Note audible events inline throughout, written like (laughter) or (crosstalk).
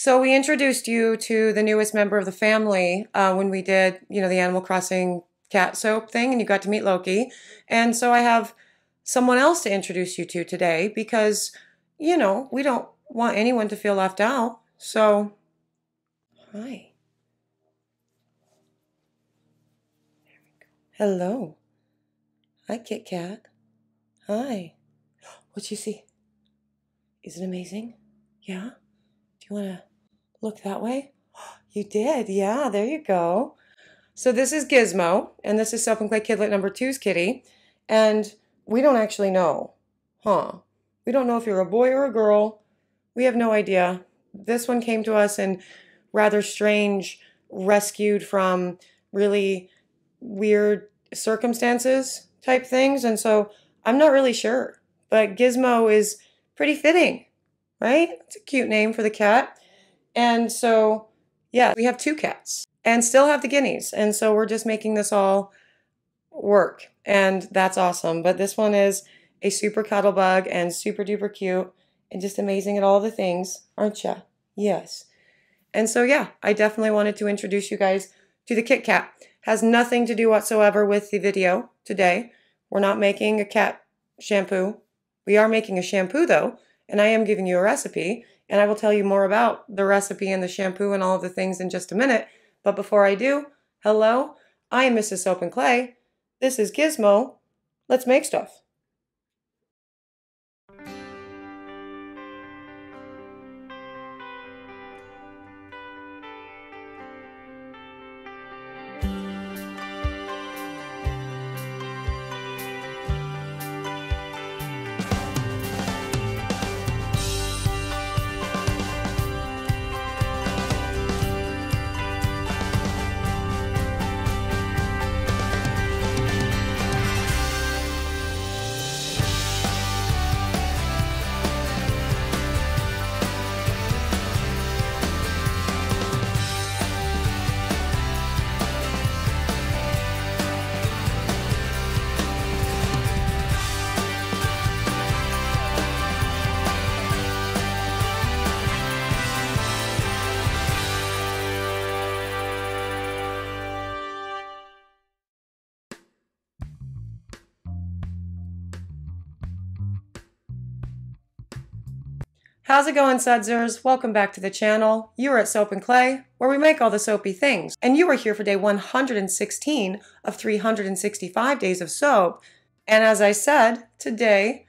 So we introduced you to the newest member of the family uh, when we did, you know, the Animal Crossing cat soap thing, and you got to meet Loki. And so I have someone else to introduce you to today because, you know, we don't want anyone to feel left out. So, hi. Hello. Hi, Kit Kat. Hi. What you see? Is it amazing? Yeah? Do you want to look that way? (gasps) You did. Yeah, there you go. So this is Gizmo, and this is Soap and Clay Kidlet number two's kitty. And we don't actually know. Huh. We don't know if you're a boy or a girl. We have no idea. This one came to us in rather strange, rescued from really weird circumstances type things. And so I'm not really sure. But Gizmo is pretty fitting, right? It's a cute name for the cat. And so, yeah, we have two cats and still have the guineas. And so we're just making this all work. And that's awesome. But this one is a super cuddle bug and super duper cute and just amazing at all the things, aren't ya? Yes. And so, yeah, I definitely wanted to introduce you guys to the Kit Kat. Has nothing to do whatsoever with the video today. We're not making a cat shampoo. We are making a shampoo though, and I am giving you a recipe. And I will tell you more about the recipe and the shampoo and all of the things in just a minute. But before I do, hello, I am Mrs. Soap and Clay. This is Gizmo. Let's make stuff. How's it going, Sudzers? Welcome back to the channel. You are at Soap and Clay, where we make all the soapy things. And you are here for day 116 of 365 days of soap. And as I said, today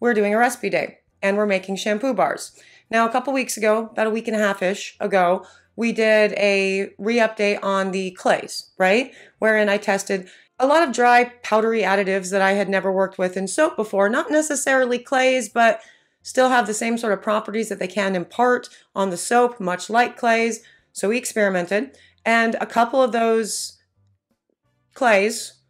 we're doing a recipe day and we're making shampoo bars. Now, a couple weeks ago, about a week and a half ish ago, we did a re update on the clays, right? Wherein I tested a lot of dry, powdery additives that I had never worked with in soap before. Not necessarily clays, but still have the same sort of properties that they can impart on the soap, much like clays. So we experimented, and a couple of those clays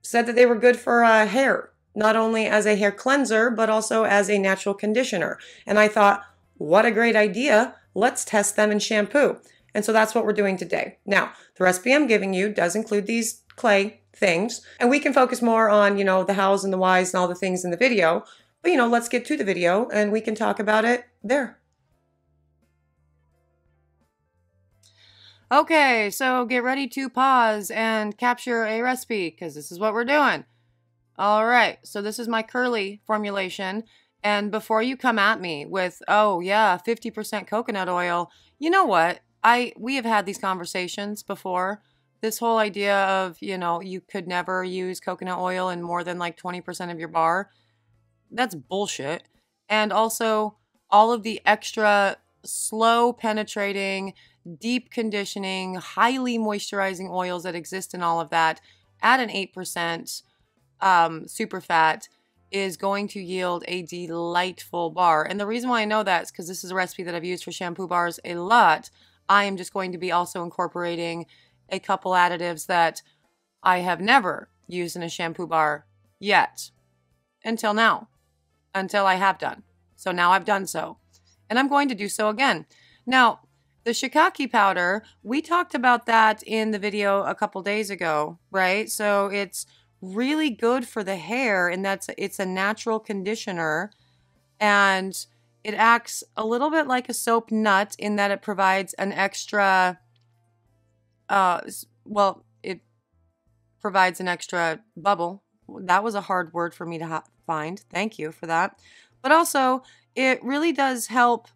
said that they were good for uh, hair, not only as a hair cleanser, but also as a natural conditioner. And I thought, what a great idea. Let's test them in shampoo. And so that's what we're doing today. Now, the recipe I'm giving you does include these clay things, and we can focus more on, you know, the hows and the whys and all the things in the video. You know, let's get to the video and we can talk about it there. Okay, so get ready to pause and capture a recipe because this is what we're doing. All right, so this is my curly formulation. And before you come at me with, oh yeah, 50% coconut oil, you know what? I we have had these conversations before. This whole idea of, you know, you could never use coconut oil in more than like 20% of your bar that's bullshit. And also all of the extra slow penetrating, deep conditioning, highly moisturizing oils that exist in all of that at an 8% um, super fat is going to yield a delightful bar. And the reason why I know that is because this is a recipe that I've used for shampoo bars a lot. I am just going to be also incorporating a couple additives that I have never used in a shampoo bar yet until now until I have done. So now I've done so. And I'm going to do so again. Now, the shiitake powder, we talked about that in the video a couple days ago, right? So it's really good for the hair and that's it's a natural conditioner and it acts a little bit like a soap nut in that it provides an extra, uh, well, it provides an extra bubble. That was a hard word for me to ha- find. Thank you for that. But also, it really does help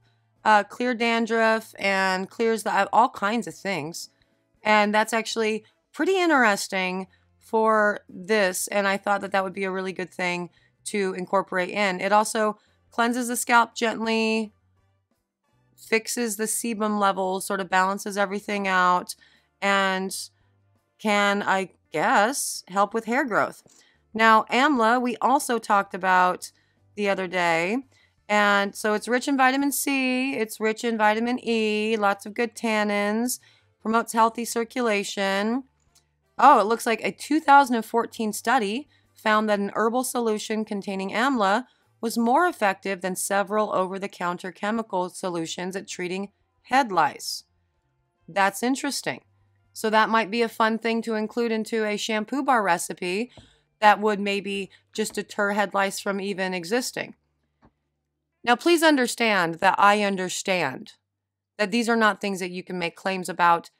uh, clear dandruff and clears the, all kinds of things. And that's actually pretty interesting for this. And I thought that that would be a really good thing to incorporate in. It also cleanses the scalp gently, fixes the sebum level, sort of balances everything out, and can, I guess, help with hair growth. Now, AMLA, we also talked about the other day. And so it's rich in vitamin C, it's rich in vitamin E, lots of good tannins, promotes healthy circulation. Oh, it looks like a 2014 study found that an herbal solution containing AMLA was more effective than several over the counter chemical solutions at treating head lice. That's interesting. So, that might be a fun thing to include into a shampoo bar recipe that would maybe just deter head lice from even existing. Now, please understand that I understand that these are not things that you can make claims about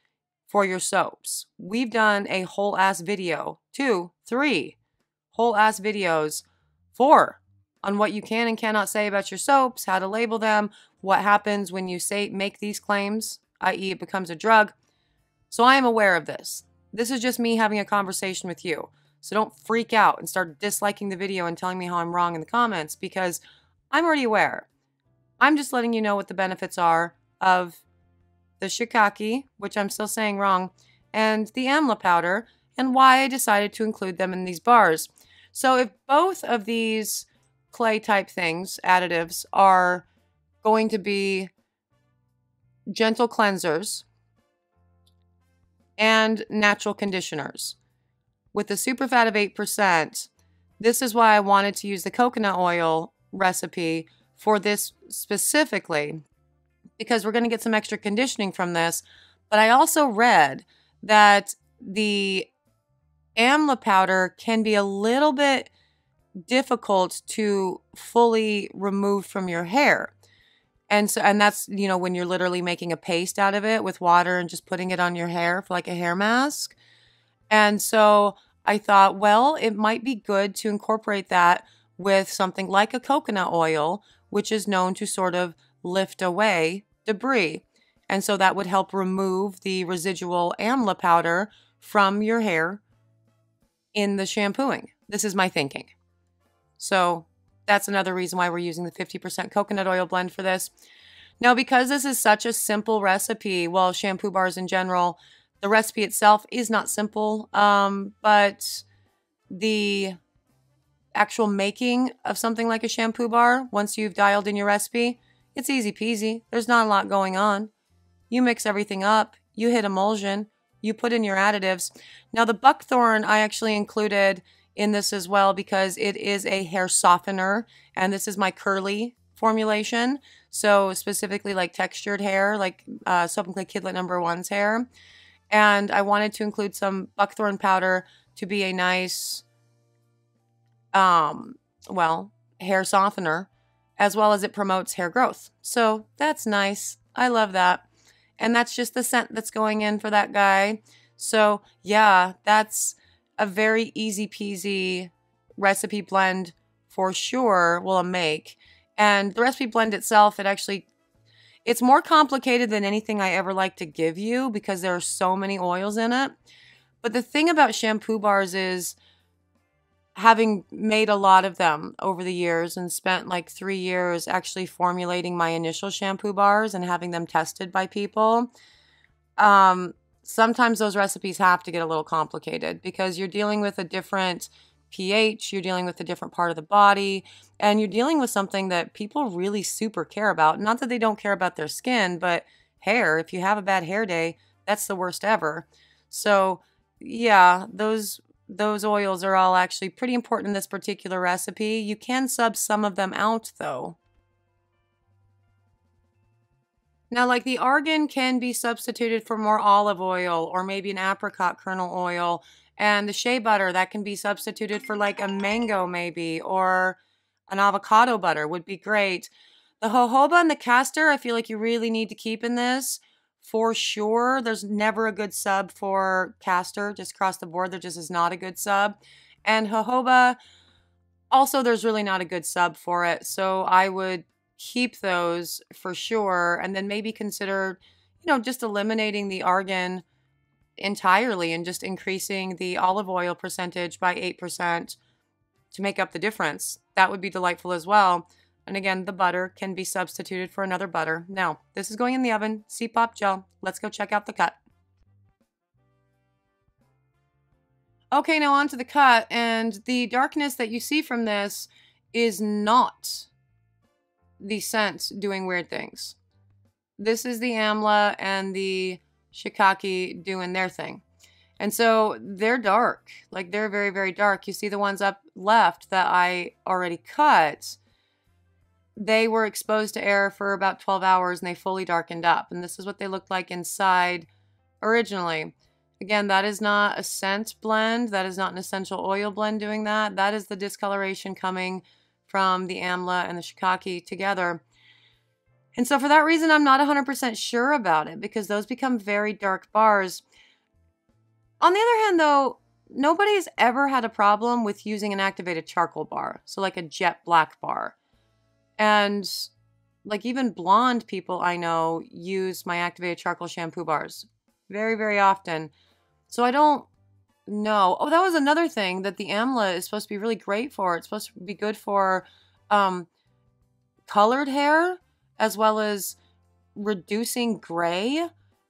for your soaps. We've done a whole ass video, two, three whole ass videos, four on what you can and cannot say about your soaps, how to label them, what happens when you say make these claims, i.e., it becomes a drug. So I am aware of this. This is just me having a conversation with you. So don't freak out and start disliking the video and telling me how I'm wrong in the comments because I'm already aware. I'm just letting you know what the benefits are of the shiitake, which I'm still saying wrong, and the amla powder, and why I decided to include them in these bars. So if both of these clay type things, additives, are going to be gentle cleansers and natural conditioners, with a super fat of 8%. This is why I wanted to use the coconut oil recipe for this specifically, because we're going to get some extra conditioning from this. But I also read that the amla powder can be a little bit difficult to fully remove from your hair. And so and that's, you know, when you're literally making a paste out of it with water and just putting it on your hair for like a hair mask. And so I thought, well, it might be good to incorporate that with something like a coconut oil, which is known to sort of lift away debris. And so that would help remove the residual amla powder from your hair in the shampooing. This is my thinking. So that's another reason why we're using the 50% coconut oil blend for this. Now, because this is such a simple recipe, well, shampoo bars in general, the recipe itself is not simple, um, but the actual making of something like a shampoo bar, once you've dialed in your recipe, it's easy peasy. There's not a lot going on. You mix everything up, you hit emulsion, you put in your additives. Now, the buckthorn I actually included in this as well because it is a hair softener, and this is my curly formulation. So, specifically, like textured hair, like uh, Soap and Clay Kidlet number one's hair. And I wanted to include some buckthorn powder to be a nice, um, well, hair softener, as well as it promotes hair growth. So, that's nice. I love that. And that's just the scent that's going in for that guy. So, yeah, that's a very easy peasy recipe blend for sure will make. And the recipe blend itself, it actually it's more complicated than anything I ever like to give you because there are so many oils in it. But the thing about shampoo bars is having made a lot of them over the years and spent like three years actually formulating my initial shampoo bars and having them tested by people, um, sometimes those recipes have to get a little complicated because you're dealing with a different pH, you're dealing with a different part of the body, and you're dealing with something that people really super care about. Not that they don't care about their skin, but hair. If you have a bad hair day, that's the worst ever. So, yeah, those those oils are all actually pretty important in this particular recipe. You can sub some of them out though. Now, like the argan can be substituted for more olive oil or maybe an apricot kernel oil. And the shea butter that can be substituted for like a mango maybe or an avocado butter would be great. The jojoba and the castor, I feel like you really need to keep in this for sure. There's never a good sub for castor, just across the board. There just is not a good sub. And jojoba, also, there's really not a good sub for it. So I would keep those for sure. And then maybe consider, you know, just eliminating the argan entirely and just increasing the olive oil percentage by 8% to make up the difference. That would be delightful as well. And again, the butter can be substituted for another butter. Now, this is going in the oven, C-pop gel. Let's go check out the cut. Okay, now on to the cut. And the darkness that you see from this is not the scent doing weird things. This is the Amla and the Shiitake doing their thing. And so they're dark. Like they're very, very dark. You see the ones up left that I already cut. They were exposed to air for about 12 hours and they fully darkened up. And this is what they looked like inside originally. Again, that is not a scent blend. That is not an essential oil blend doing that. That is the discoloration coming from the Amla and the shikaki together. And so for that reason, I'm not 100% sure about it because those become very dark bars. On the other hand, though, nobody's ever had a problem with using an activated charcoal bar. So like a jet black bar. And like even blonde people I know use my activated charcoal shampoo bars very, very often. So I don't know. Oh, that was another thing that the Amla is supposed to be really great for. It's supposed to be good for um, colored hair as well as reducing gray.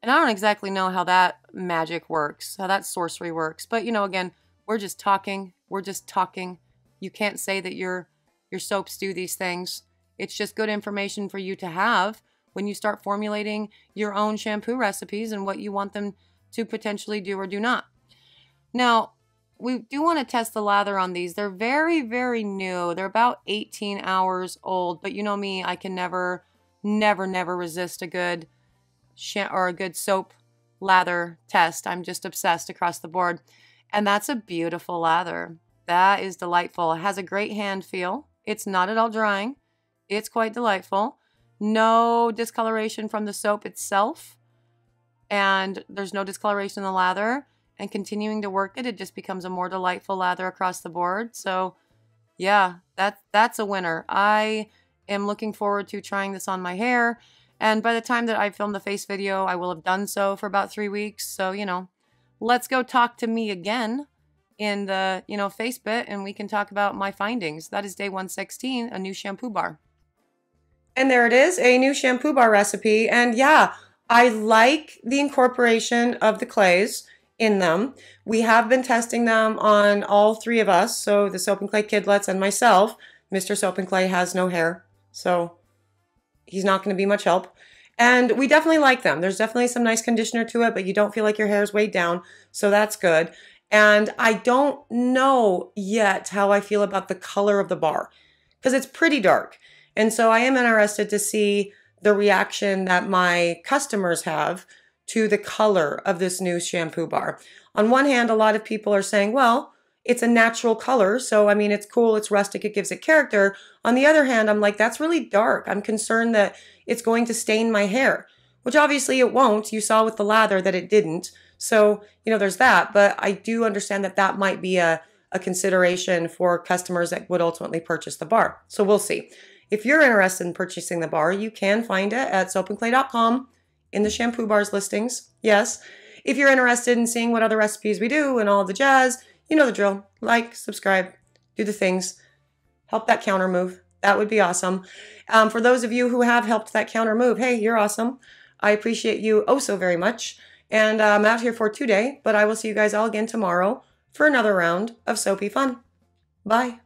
And I don't exactly know how that magic works, how that sorcery works. But you know, again, we're just talking. We're just talking. You can't say that your your soaps do these things. It's just good information for you to have when you start formulating your own shampoo recipes and what you want them to potentially do or do not. Now, we do want to test the lather on these. They're very, very new. They're about 18 hours old, but you know me, I can never, never, never resist a good or a good soap lather test. I'm just obsessed across the board. And that's a beautiful lather. That is delightful. It has a great hand feel. It's not at all drying. It's quite delightful. No discoloration from the soap itself and there's no discoloration in the lather. And continuing to work it, it just becomes a more delightful lather across the board. So, yeah, that that's a winner. I am looking forward to trying this on my hair. And by the time that I film the face video, I will have done so for about three weeks. So, you know, let's go talk to me again in the, you know, face bit and we can talk about my findings. That is day 116, a new shampoo bar. And there it is, a new shampoo bar recipe. And yeah, I like the incorporation of the clays in them. We have been testing them on all three of us, so the Soap and Clay Kidlets and myself. Mr. Soap and Clay has no hair, so he's not going to be much help. And we definitely like them. There's definitely some nice conditioner to it, but you don't feel like your hair is weighed down, so that's good. And I don't know yet how I feel about the color of the bar because it's pretty dark. And so I am interested to see the reaction that my customers have to the color of this new shampoo bar. On one hand, a lot of people are saying, well, it's a natural color. So, I mean, it's cool, it's rustic, it gives it character. On the other hand, I'm like, that's really dark. I'm concerned that it's going to stain my hair, which obviously it won't. You saw with the lather that it didn't. So, you know, there's that. But I do understand that that might be a, a consideration for customers that would ultimately purchase the bar. So we'll see. If you're interested in purchasing the bar, you can find it at soapandclay.com in the shampoo bars listings. Yes. If you're interested in seeing what other recipes we do and all the jazz, you know the drill. Like, subscribe, do the things, help that counter move. That would be awesome. Um, for those of you who have helped that counter move, hey, you're awesome. I appreciate you oh so very much. And uh, I'm out here for today, but I will see you guys all again tomorrow for another round of soapy fun. Bye.